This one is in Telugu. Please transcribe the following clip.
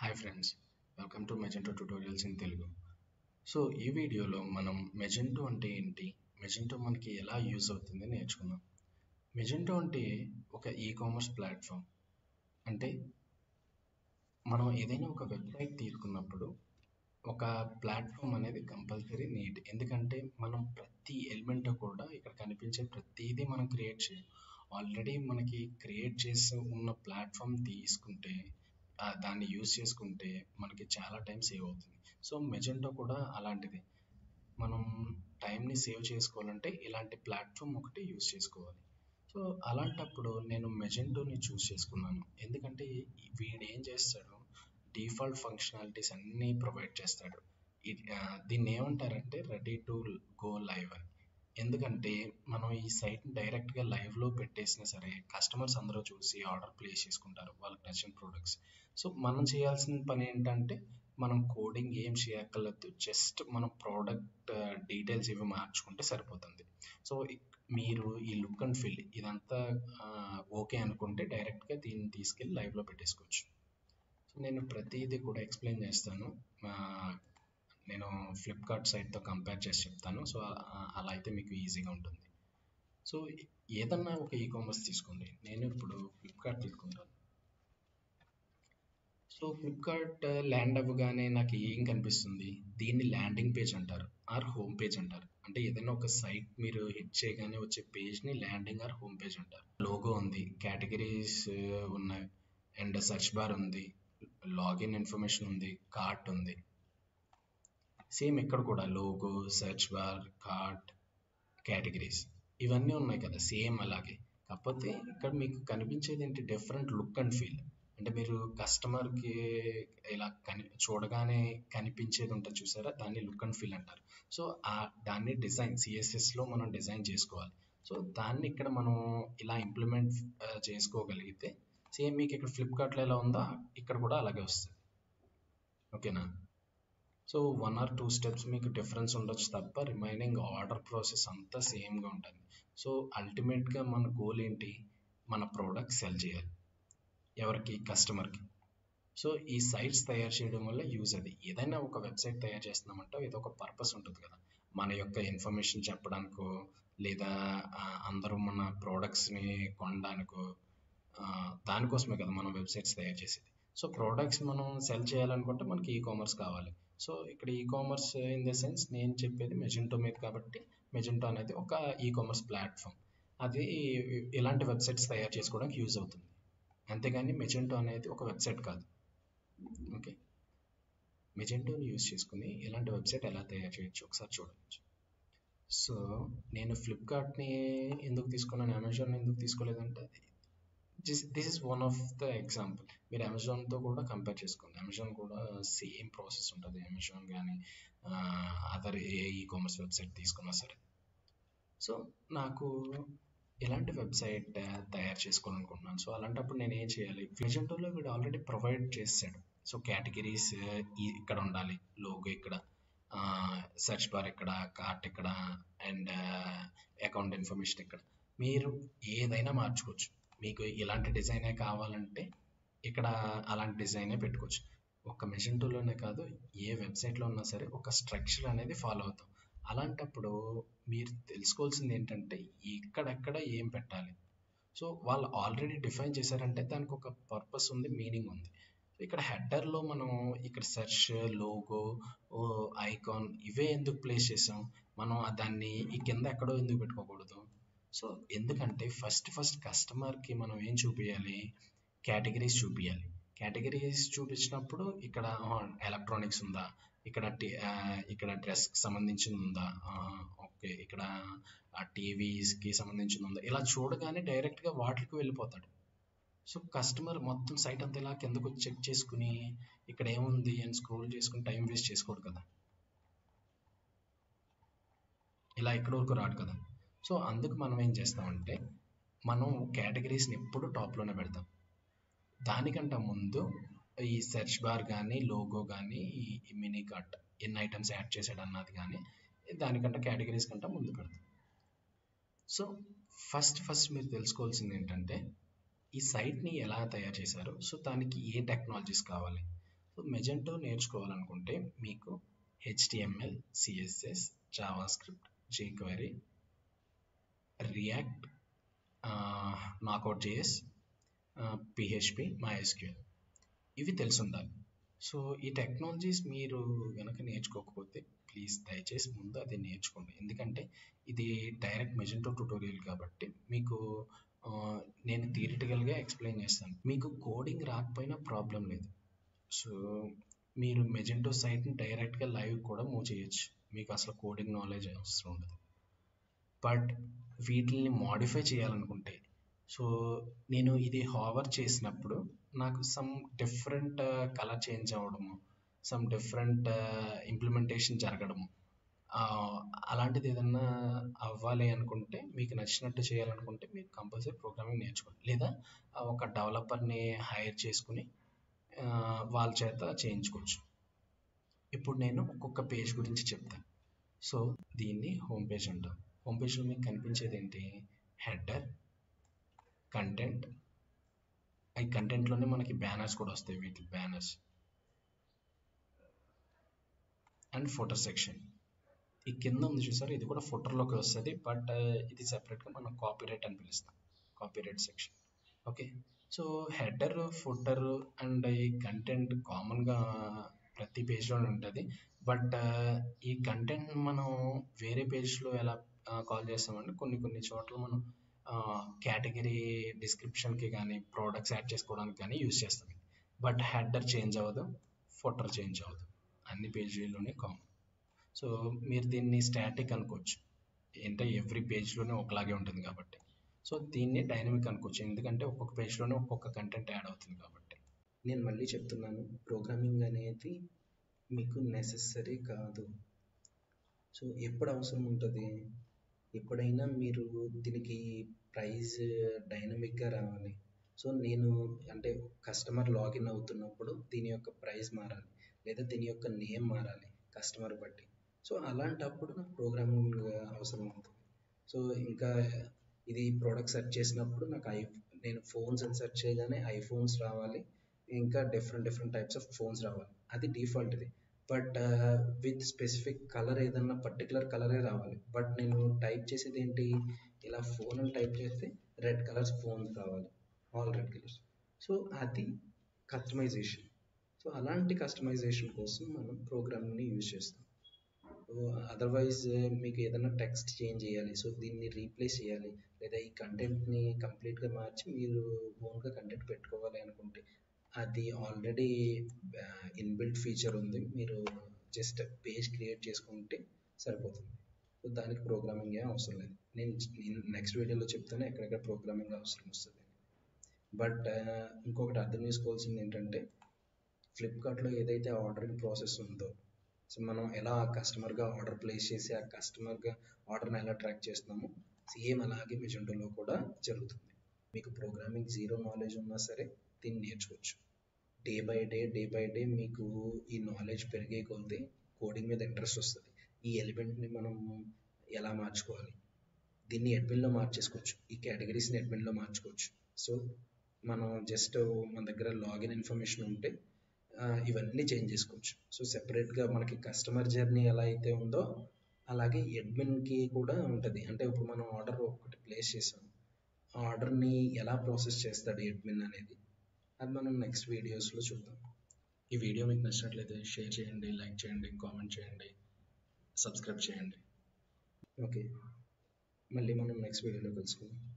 Hi friends welcome to Magento tutorials in Telugu. So ఈ వీడియోలో మనం మెజెంటో అంటే ఏంటి? మెజెంటో మనకి ఎలా యూజ్ అవుతుంది నేర్చుకుందాం. మెజెంటో అంటే ఒక ఈ కామర్స్ ప్లాట్ఫామ్ అంటే మనం ఏదైనా ఒక వెబ్సైట్ తీసుకున్నప్పుడు ఒక ప్లాట్ఫామ్ అనేది కంపల్సరీ నీడ్ ఎందుకంటే మనం ప్రతి ఎలిమెంట్ కూడా ఇక్కడ కనిపించే ప్రతిదీ మనం క్రియేట్ చేయాలి ఆల్రెడీ మనకి క్రియేట్ చేసి ఉన్న ప్లాట్ఫామ్ తీసుకుంటే దాన్ని యూస్ చేసుకుంటే మనకి చాలా టైం సేవ్ అవుతుంది. సో మెజెంటో కూడా అలాంటిది. మనం టైంని సేవ్ చేసుకోవాలంటే ఇలాంటి ప్లాట్ఫామ్ ఒకటి యూస్ చేసుకోవాలి. సో అలాంటప్పుడు నేను మెజెంటోని చూస్ చేసుకున్నాను. ఎందుకంటే వీడు ఏం చేస్తాడు? డిఫాల్ట్ ఫంక్షనాలిటీస్ అన్నీ ప్రొవైడ్ చేస్తాడు. ఇది దీన్ని ఏమంటారంటే రెడీ టు గో లైవ్ అని. ఎందుకంటే మనం ఈ సైట్ డైరెక్ట్గా లైవ్లో పెట్టేసినా సరే కస్టమర్స్ అందరూ చూసి ఆర్డర్ ప్లేస్ చేసుకుంటారు వాళ్ళకి నచ్చిన ప్రోడక్ట్స్. సో మనం చేయాల్సిన పని ఏంటంటే మనం కోడింగ్ ఏం చేయక్కర్లేదు. జస్ట్ మనం ప్రోడక్ట్ డీటెయిల్స్ ఇవి మార్చుకుంటే సరిపోతుంది. సో మీరు ఈ లుక్ అండ్ ఫీల్ ఇదంతా ఓకే అనుకుంటే డైరెక్ట్గా దీన్ని తీసుకెళ్ళి లైవ్లో పెట్టేసుకోవచ్చు. సో నేను ప్రతిదీ కూడా ఎక్స్ప్లెయిన్ చేస్తాను. నేను ఫ్లిప్కార్ట్ సైట్తో కంపేర్ చేసి చెప్తాను. సో అలా అయితే మీకు ఈజీగా ఉంటుంది. సో ఏదన్నా ఒక ఈ కామర్స్ తీసుకోండి. నేను ఇప్పుడు ఫ్లిప్కార్ట్ తీసుకుంటాను. సో ఫ్లిప్కార్ట్ ల్యాండ్ uh, అవ్వగానే నాకు ఏం కనిపిస్తుంది? దీన్ని ల్యాండింగ్ పేజ్ అంటారు ఆర్ హోమ్ పేజ్ అంటారు. అంటే ఏదైనా ఒక సైట్ మీరు హిట్ చేయగానే వచ్చే పేజ్ని ల్యాండింగ్ ఆర్ హోమ్ పేజ్ అంటారు. లోగో ఉంది కేటగిరీస్ uh, ఉన్నాయి. అండ్ సెర్చ్ బార్ ఉంది లాగిన్ ఇన్ఫర్మేషన్ ఉంది కార్ట్ ఉంది. సేమ్ ఇక్కడ కూడా logo search bar cart categories ఇవన్నీ ఉన్నాయి కదా సేమ్ అలాగే. కాకపోతే ఇక్కడ మీకు కనిపించేది ఏంటి? Different look and feel. అంటే మీరు కస్టమర్కి ఇలా కని చూడగానే కనిపించేది ఉంటుంది చూసారా? దాన్ని లుక్ అండ్ ఫీల్ అంటారు. సో ఆ దాన్ని డిజైన్ సిఎస్ఎస్లో మనం డిజైన్ చేసుకోవాలి. సో దాన్ని ఇక్కడ మనం ఇలా ఇంప్లిమెంట్ చేసుకోగలిగితే సేమ్ మీకు ఇక్కడ ఫ్లిప్కార్ట్లో ఎలా ఉందో? ఇక్కడ కూడా అలాగే వస్తుంది. ఓకేనా? So one or two steps మీకు డిఫరెన్స్ ఉండొచ్చు తప్ప రిమైనింగ్ ఆర్డర్ ప్రాసెస్ అంతా సేమ్గా ఉంటుంది. సో అల్టిమేట్గా మన గోల్ ఏంటి? మన ప్రోడక్ట్ సెల్ చేయాలి. ఎవరికి? కస్టమర్కి సో ఈ సైట్స్ తయారు చేయడం వల్ల యూజ్ అది. ఏదైనా ఒక వెబ్సైట్ తయారు చేస్తున్నామంటే ఇది ఒక పర్పస్ ఉంటుంది కదా. మన యొక్క ఇన్ఫర్మేషన్ చెప్పడానికో లేదా అందరూ మన ప్రోడక్ట్స్ని కొనడానికో దానికోసమే కదా మనం వెబ్సైట్స్ తయారు చేసేది. సో ప్రోడక్ట్స్ మనం సెల్ చేయాలనుకుంటే మనకి ఈ కామర్స్ కావాలి. సో ఇక్కడ e commerce in the sense నేను చెప్పేది మెజెంటో మీద కాబట్టి మెజెంటో అనేది ఒక ఈ కామర్స్ ప్లాట్ఫామ్ అది ఇలాంటి వెబ్సైట్స్ తయారు చేసుకోవడానికి యూజ్ అవుతుంది. అంతేగాని మెజెంటో అనేది ఒక వెబ్సైట్ కాదు. ఓకే మెజెంటోని యూజ్ చేసుకుని ఇలాంటి వెబ్సైట్ ఎలా తయారు చేయొచ్చు ఒకసారి చూడవచ్చు సో నేను ఫ్లిప్కార్ట్ని ఎందుకు తీసుకున్నాను అమెజాన్ ఎందుకు తీసుకోలేదంటే this is one of the example మీరు అమెజాన్తో కూడా కంపేర్ చేసుకోండి. అమెజాన్ కూడా సేమ్ ప్రాసెస్ ఉంటుంది. అమెజాన్ కానీ అదర్ ఏ ఈ కామర్స్ వెబ్సైట్ తీసుకున్నా సరే. సో నాకు ఇలాంటి వెబ్సైట్ తయారు చేసుకోవాలనుకుంటున్నాను? సో అలాంటప్పుడు నేను ఏం చేయాలి? మెజెంటోలో వీడు ఆల్రెడీ ప్రొవైడ్ చేశాడు సో కేటగిరీస్ ఇక్కడ ఉండాలి. లోగో ఇక్కడ సెర్చ్ బార్ ఇక్కడ కార్ట్ ఇక్కడ అండ్ అకౌంట్ ఇన్ఫర్మేషన్ ఇక్కడ. మీరు ఏదైనా మార్చుకోవచ్చు. మీకు ఇలాంటి డిజైనే కావాలంటే ఇక్కడ అలాంటి డిజైనే పెట్టుకోవచ్చు. ఒక మెజెంటోలోనే కాదు ఏ వెబ్సైట్లో ఉన్నా సరే ఒక స్ట్రక్చర్ అనేది ఫాలో అవుతాం. అలాంటప్పుడు మీరు తెలుసుకోవాల్సింది ఏంటంటే ఎక్కడెక్కడ ఏం పెట్టాలి? సో వాళ్ళు ఆల్రెడీ డిఫైన్ చేశారంటే దానికి ఒక పర్పస్ ఉంది మీనింగ్ ఉంది. ఇక్కడ హెడ్డర్లో మనం ఇక్కడ సెర్చ్ లోగో ఐకాన్ ఇవే ఎందుకు ప్లేస్ చేసాం? మనం దాన్ని ఈ కింద ఎక్కడో ఎందుకు పెట్టుకోకూడదు? సో ఎందుకంటే ఫస్ట్ ఫస్ట్ కస్టమర్కి మనం ఏం చూపించాలి కేటగిరీస్ చూపించాలి కేటగిరీస్ చూపించినప్పుడు ఇక్కడ ఎలక్ట్రానిక్స్ ఉందా? ఇక్కడ ఇక్కడ డ్రెస్కి సంబంధించింది ఉందా? ఓకే. ఇక్కడ టీవీస్కి సంబంధించింది ఉందా? ఇలా చూడగానే డైరెక్ట్గా వాటికి వెళ్ళిపోతాడు. సో కస్టమర్ మొత్తం సైట్ అంతా ఇలా కిందకు వచ్చి చెక్ చేసుకుని ఇక్కడ ఏముంది అని స్క్రోల్ చేసుకుని టైం వేస్ట్ చేసుకోడు కదా. ఇలా ఎక్కడి వరకు రాడు కదా? సో అందుకు మనం ఏం చేస్తామంటే మనం కేటగిరీస్ని ఎప్పుడు టాప్లోనే పెడతాం. దానికంటే ముందు ఈ సెర్చ్ బార్ కానీ లోగో కానీ ఈ మినీ కార్ట్ ఎన్ని ఐటమ్స్ యాడ్ చేశాడు అన్నది కానీ దానికంటే కేటగిరీస్ కంటే ముందు పెడతాం. సో ఫస్ట్ ఫస్ట్ మీరు తెలుసుకోవాల్సింది ఏంటంటే ఈ సైట్ని ఎలా తయారు చేశారు? సో దానికి ఏ టెక్నాలజీస్ కావాలి? సో మెజెంటో నేర్చుకోవాలనుకుంటే మీకు HTML CSS JavaScript jQuery React knockout JS PHP MySQL ఇవి తెలిసి ఉండాలి సో ఈ టెక్నాలజీస్ మీరు కనుక నేర్చుకోకపోతే ప్లీజ్ దయచేసి ముందు అది నేర్చుకోండి. ఎందుకంటే ఇది డైరెక్ట్ మెజెంటో ట్యూటోరియల్ కాబట్టి మీకు నేను థియరిటికల్గా ఎక్స్ప్లెయిన్ చేస్తాను. మీకు కోడింగ్ రాకపోయినా ప్రాబ్లం లేదు. సో మీరు మెజెంటో సైట్ని డైరెక్ట్గా లైవ్ కూడా మూవ్ చేయొచ్చు. మీకు అసలు కోడింగ్ నాలెడ్జ్ అవసరం ఉండదు. బట్ వీటిని మాడిఫై చేయాలనుకుంటే. సో నేను ఇది హావర్ చేసినప్పుడు నాకు సమ్ డిఫరెంట్ కలర్ చేంజ్ అవ్వడము సమ్ డిఫరెంట్ ఇంప్లిమెంటేషన్ జరగడము అలాంటిది ఏదన్నా అవ్వాలి అనుకుంటే మీకు నచ్చినట్టు చేయాలనుకుంటే మీరు కంపల్సరీ ప్రోగ్రామింగ్ నేర్చుకోండి. లేదా ఒక డెవలపర్ని హైర్ చేసుకుని వాళ్ళ చేత చేయించుకోవచ్చు. ఇప్పుడు నేను ఒక్కొక్క పేజ్ గురించి చెప్తాను. సో దీన్ని హోమ్ పేజ్ అంటాం. హోమ్ పేజ్లో మీకు కనిపించేది ఏంటి హెడర్ కంటెంట్. ఈ కంటెంట్లోనే మనకి బ్యానర్స్ కూడా వస్తాయి వీటి బ్యానర్స్. And photo section. ఈ కింద ఉంది చూసారు? ఇది కూడా ఫోటోలోకి వస్తుంది బట్ ఇది సెపరేట్గా మనం కాపీరైట్ అని పిలుస్తాం copyright section. Okay? So header footer and ఈ కంటెంట్ కామన్గా ప్రతి పేజ్లోనే ఉంటుంది. బట్ uh, ఈ కంటెంట్ మనం వేరే పేజ్లో ఎలా uh, కాల్ చేస్తామంటే కొన్ని కొన్ని చోట్ల మనం కేటగిరీ డిస్క్రిప్షన్కి కానీ ప్రోడక్ట్స్ యాడ్ చేసుకోవడానికి కానీ యూజ్ చేస్తాం. బట్ హెడర్ చేంజ్ అవ్వదు ఫోటర్ చేంజ్ అవ్వదు. అన్ని పేజీలోనే కామన్ సో మీరు దీన్ని స్టాటిక్ అనుకోవచ్చు. అంటే ఎవ్రీ పేజ్లోనే ఒకలాగే ఉంటుంది కాబట్టి. సో దీన్ని డైనమిక్ అనుకోవచ్చు. ఎందుకంటే ఒక్కొక్క పేజ్లోనే ఒక్కొక్క కంటెంట్ యాడ్ అవుతుంది కాబట్టి. నేను మళ్ళీ చెప్తున్నాను. ప్రోగ్రామింగ్ అనేది మీకు నెసెసరీ కాదు. సో ఎప్పుడు అవసరం ఉంటుంది? ఎప్పుడైనా మీరు దీనికి ప్రైస్ డైనమిక్గా రావాలి. సో నేను అంటే కస్టమర్ లాగిన్ అవుతున్నప్పుడు దీని యొక్క ప్రైస్ మారాలి. లేదా దీని యొక్క నేమ్ మారాలి కస్టమర్ బట్టి. సో అలాంటప్పుడు నాకు ప్రోగ్రామింగ్ అవసరం అవుతుంది. సో ఇంకా ఇది ప్రోడక్ట్ సెర్చ్ చేసినప్పుడు నాకు ఐ నేను ఫోన్స్ అని సెర్చ్ చేయగానే ఐఫోన్స్ రావాలి. ఇంకా different different types of phones రావాలి. అది డిఫాల్ట్ది బట్ విత్ స్పెసిఫిక్ కలర్ ఏదన్నా పర్టికులర్ కలరే రావాలి. బట్ నేను టైప్ చేసేది ఏంటి? ఇలా ఫోన్ అని టైప్ చేస్తే రెడ్ కలర్స్ ఫోన్ రావాలి. ఆల్ రెడ్ కలర్స్ సో అది కస్టమైజేషన్ సో అలాంటి కస్టమైజేషన్ కోసం మనం ప్రోగ్రామ్ని యూజ్ చేస్తాం. అదర్వైజ్ uh, మీకు ఏదైనా టెక్స్ట్ చేంజ్ చేయాలి. సో దీన్ని రీప్లేస్ చేయాలి. లేదా ఈ కంటెంట్ని కంప్లీట్గా మార్చి మీరు ఓన్గా కంటెంట్ పెట్టుకోవాలి అనుకుంటే అది ఆల్రెడీ ఇన్బిల్ట్ ఫీచర్ ఉంది. మీరు జస్ట్ పేజ్ క్రియేట్ చేసుకుంటే సరిపోతుంది. సో దానికి ప్రోగ్రామింగ్ ఏం అవసరం లేదు. నేను నేను నెక్స్ట్ వీడియోలో చెప్తాను ఎక్కడెక్కడ ప్రోగ్రామింగ్ అవసరం వస్తుంది. బట్ ఇంకొకటి అర్థం చేసుకోవాల్సింది ఏంటంటే ఫ్లిప్కార్ట్లో ఏదైతే ఆర్డరింగ్ ప్రాసెస్ ఉందో సో మనం ఎలా కస్టమర్గా ఆర్డర్ ప్లేస్ చేసి ఆ కస్టమర్గా ఆర్డర్ని ఎలా ట్రాక్ చేస్తున్నామో సేమ్ అలాగే మెజెంటోలో కూడా జరుగుతుంది. మీకు ప్రోగ్రామింగ్ జీరో నాలెడ్జ్ ఉన్నా సరే దీన్ని నేర్చుకోవచ్చు. Day by day day by day మీకు ఈ నాలెడ్జ్ పెరిగే కొద్దీ కోడింగ్ మీద ఇంట్రెస్ట్ వస్తుంది. ఈ ఎలిమెంట్ని మనం ఎలా మార్చుకోవాలి? దీన్ని అడ్మిన్లో మార్చేసుకోవచ్చు. ఈ కేటగిరీస్ని అడ్మిన్లో మార్చుకోవచ్చు. సో మనం జస్ట్ మన దగ్గర లాగిన్ ఇన్ఫర్మేషన్ ఉంటే ఇవన్నీ చేంజ్ చేసుకోవచ్చు. సో సెపరేట్గా మనకి కస్టమర్ జర్నీ ఎలా అయితే ఉందో అలాగే అడ్మిన్కి కూడా ఉంటుంది. అంటే ఇప్పుడు మనం ఆర్డర్ ఒకటి ప్లేస్ చేసాం. ఆ ఆర్డర్ని ఎలా ప్రాసెస్ చేస్తాడు అడ్మిన్ అనేది? అది మనం నెక్స్ట్ వీడియోస్లో చూద్దాం. ఈ వీడియో మీకు నచ్చినట్లయితే షేర్ చేయండి లైక్ చేయండి కామెంట్ చేయండి సబ్స్క్రైబ్ చేయండి. ఓకే మళ్ళీ మనం నెక్స్ట్ వీడియోలో కలుసుకుందాం.